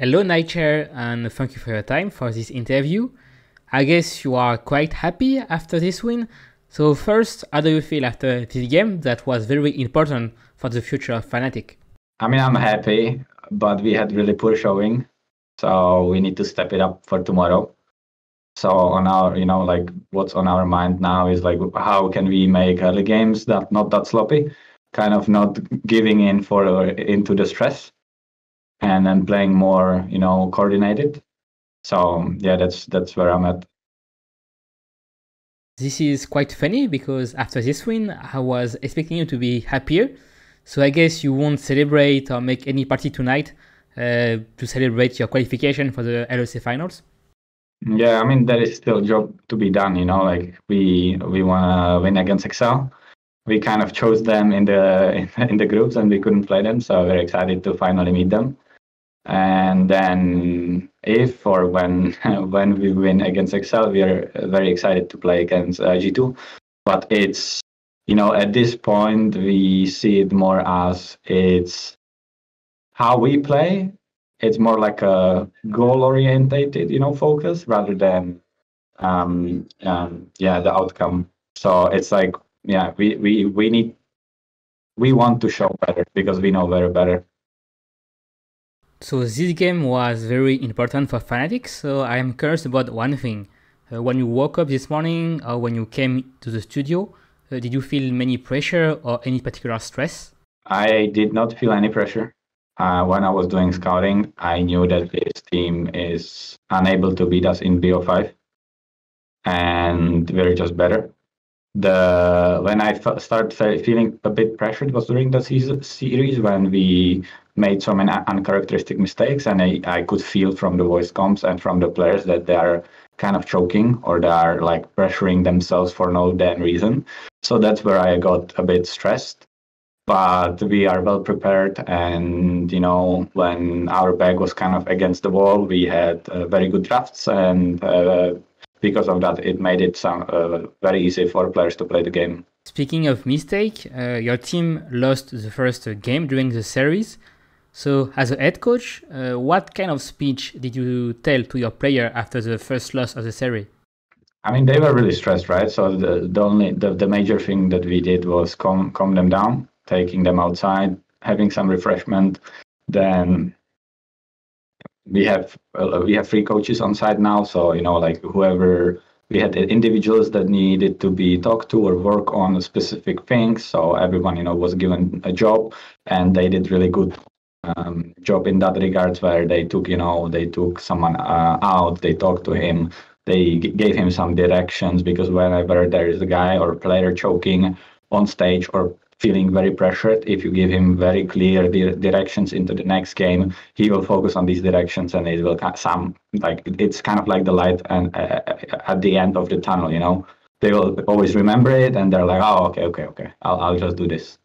Hello, Nightshare, and thank you for your time for this interview. I guess you are quite happy after this win. So, first, how do you feel after this game that was very important for the future of Fnatic? I mean, I'm happy, but we had really poor showing. So, we need to step it up for tomorrow. So, on our, you know, like what's on our mind now is like, how can we make early games that not that sloppy, kind of not giving in for uh, into the stress and then playing more, you know, coordinated. So yeah, that's that's where I'm at. This is quite funny because after this win, I was expecting you to be happier. So I guess you won't celebrate or make any party tonight uh, to celebrate your qualification for the LEC finals. Yeah, I mean there is still job to be done. You know, like we we wanna win against Excel. We kind of chose them in the in the groups and we couldn't play them, so we're excited to finally meet them and then if or when when we win against Excel, we are very excited to play against uh, G2. But it's you know at this point we see it more as it's how we play. It's more like a goal orientated you know focus rather than um, um, yeah the outcome. So it's like yeah we we we need we want to show better because we know very better so this game was very important for Fnatic. So I am curious about one thing. Uh, when you woke up this morning or when you came to the studio, uh, did you feel many pressure or any particular stress? I did not feel any pressure. Uh, when I was doing scouting, I knew that this team is unable to beat us in BO5, and we're just better. The when I started feeling a bit pressured was during the season, series when we made so many uncharacteristic mistakes, and I, I could feel from the voice comms and from the players that they are kind of choking or they are like pressuring themselves for no damn reason. So that's where I got a bit stressed. But we are well prepared, and you know, when our bag was kind of against the wall, we had uh, very good drafts, and uh, because of that, it made it some uh, very easy for players to play the game. Speaking of mistake, uh, your team lost the first game during the series. So, as a head coach, uh, what kind of speech did you tell to your player after the first loss of the series? I mean, they were really stressed, right? So the, the only the, the major thing that we did was calm calm them down, taking them outside, having some refreshment. Then we have uh, we have three coaches on site now, so you know, like whoever we had individuals that needed to be talked to or work on specific things. So everyone, you know, was given a job, and they did really good um, job in that regards where they took you know they took someone uh, out they talked to him they g- gave him some directions because whenever there is a guy or player choking on stage or feeling very pressured if you give him very clear di- directions into the next game he will focus on these directions and it will some like it's kind of like the light and uh, at the end of the tunnel you know? They will always remember it and they're like oh okay okay okay. I'll, I'll just do this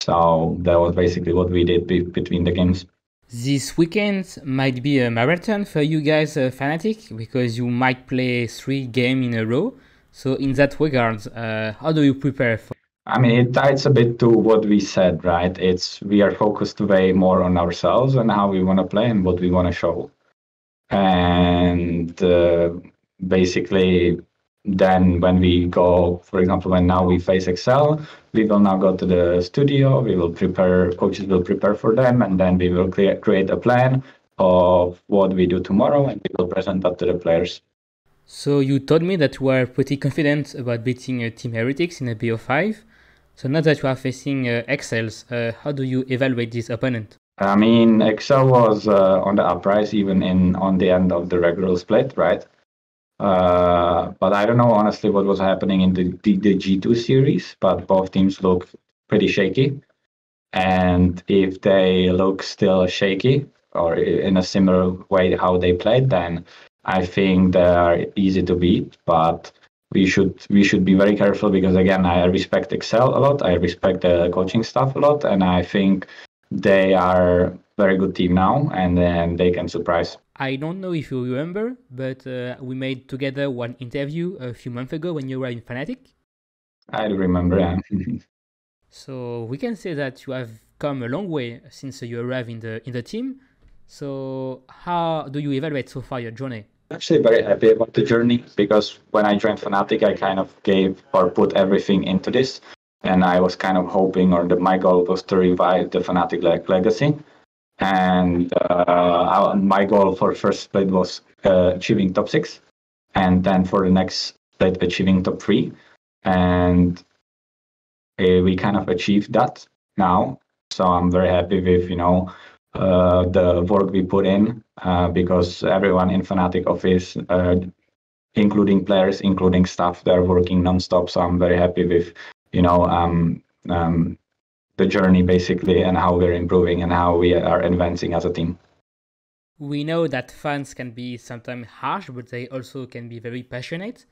so that was basically what we did be- between the games. This weekend might be a marathon for you guys, uh, Fnatic, because you might play three games in a row. So, in that regard, uh, how do you prepare for? I mean, it ties a bit to what we said, right? It's we are focused way more on ourselves and how we want to play and what we want to show, and uh, basically then when we go, for example, when now we face Excel, we will now go to the studio, we will prepare, coaches will prepare for them, and then we will clear, create a plan of what we do tomorrow, and we will present that to the players. So you told me that you are pretty confident about beating uh, Team Heretics in a BO5. So now that you are facing uh, Excels, uh, how do you evaluate this opponent? I mean, Excel was uh, on the uprise even in on the end of the regular split, right? Uh, but I don't know honestly what was happening in the, the, the G2 series, but both teams look pretty shaky. And if they look still shaky or in a similar way how they played, then I think they are easy to beat. But we should we should be very careful because again I respect Excel a lot. I respect the coaching staff a lot, and I think they are very good team now, and then they can surprise. I don't know if you remember, but uh, we made together one interview a few months ago when you were in Fnatic. I remember, yeah. so we can say that you have come a long way since you arrived in the in the team. So, how do you evaluate so far your journey? Actually, very happy about the journey because when I joined Fnatic, I kind of gave or put everything into this, and I was kind of hoping, or the, my goal was to revive the Fnatic leg- legacy. And uh, my goal for first split was uh, achieving top six, and then for the next split achieving top three, and uh, we kind of achieved that now. So I'm very happy with you know uh, the work we put in uh, because everyone in Fnatic office, uh, including players, including staff, they're working nonstop. So I'm very happy with, you know, um, um, the journey basically and how we're improving and how we are advancing as a team. We know that fans can be sometimes harsh, but they also can be very passionate.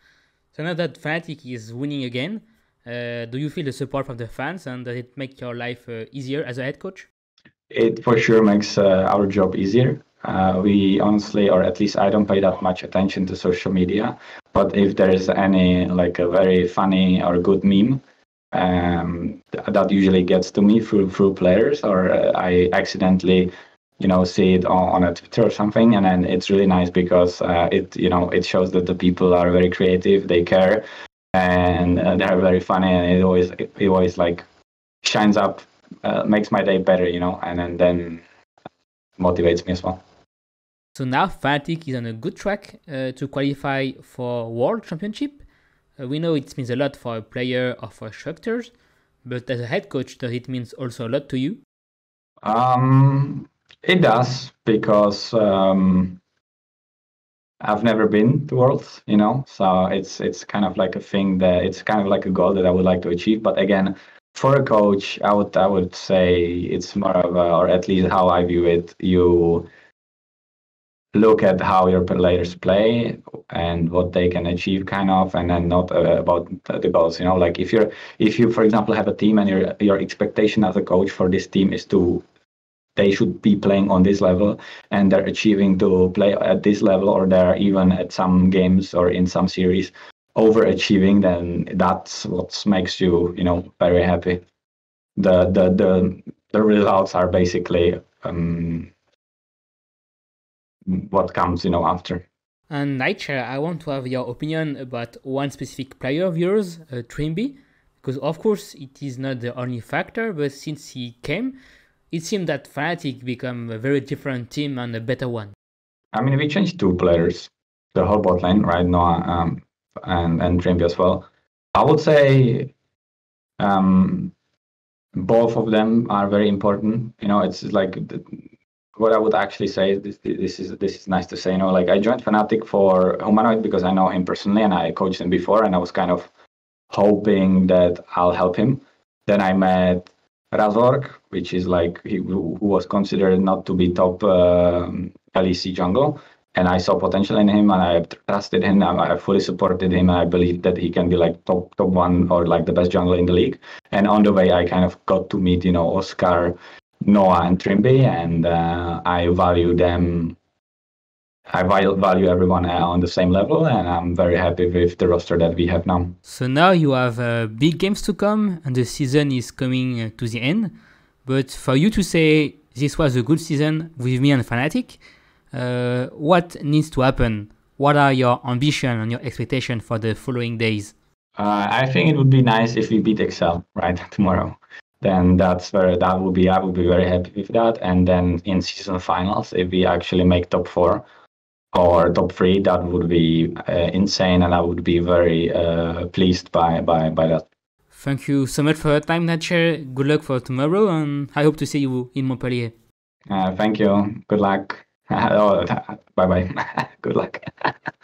So now that Fnatic is winning again, uh, do you feel the support from the fans and does it make your life uh, easier as a head coach? it for sure makes uh, our job easier. Uh, we honestly, or at least I don't pay that much attention to social media. But if there is any like a very funny or good meme, um, that usually gets to me through through players, or uh, I accidentally, you know, see it on, on a Twitter or something, and then it's really nice because uh, it you know it shows that the people are very creative, they care, and uh, they're very funny, and it always it always like shines up uh, makes my day better, you know, and, and then motivates me as well. So now Fnatic is on a good track uh, to qualify for World Championship. Uh, we know it means a lot for a player or for structures, but as a head coach, does it mean also a lot to you? Um, it does because um, I've never been to Worlds, you know, so it's it's kind of like a thing that it's kind of like a goal that I would like to achieve. But again, for a coach, I would I would say it's more of a, or at least how I view it. You look at how your players play and what they can achieve, kind of, and then not uh, about the goals. You know, like if you're if you, for example, have a team and your your expectation as a coach for this team is to they should be playing on this level and they're achieving to play at this level or they're even at some games or in some series overachieving, then that's what makes you, you know, very happy. The the the the results are basically um, what comes, you know, after. And Nightshare, I want to have your opinion about one specific player of yours, uh, Trymbi, because of course it is not the only factor, but since he came, it seemed that Fnatic become a very different team and a better one. I mean, we changed two players, the whole bot lane, right? No, um, and and Trymbi as well. I would say um, both of them are very important. You know, it's like the, what I would actually say. This, this is this is nice to say. You know, like I joined Fnatic for Humanoid because I know him personally and I coached him before, and I was kind of hoping that I'll help him. Then I met Razork, which is like he who was considered not to be top uh, LEC jungle, and I saw potential in him and I trusted him. I fully supported him. And I believe that he can be like top top one or like the best jungle in the league. And on the way, I kind of got to meet you know Oscar, Noah, and Trymbi, and uh, I value them. I value everyone uh, on the same level, and I'm very happy with the roster that we have now. So now you have uh, big games to come, and the season is coming uh, to the end. But for you to say this was a good season with me and Fnatic, uh, what needs to happen? What are your ambition and your expectation for the following days? Uh, I think it would be nice if we beat Excel right tomorrow. Then that's where that would be. I would be very happy with that. And then in season finals, if we actually make top four or top three, that would be uh, insane, and I would be very uh, pleased by by by that. Thank you so much for your time, Nightshare. Good luck for tomorrow, and I hope to see you in Montpellier. Uh, thank you. Good luck. oh, bye bye. Good luck.